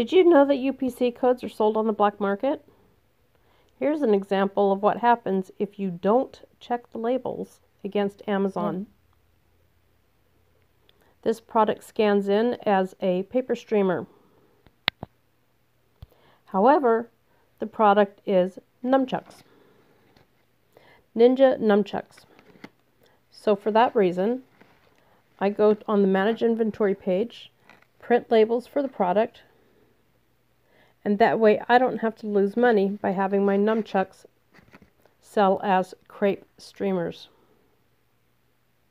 Did you know that UPC codes are sold on the black market? Here's an example of what happens if you don't check the labels against Amazon. Hmm. This product scans in as a paper streamer. However, the product is nunchucks. Ninja nunchucks. So for that reason, I go on the Manage Inventory page, print labels for the product, and that way I don't have to lose money by having my nunchucks sell as crepe streamers.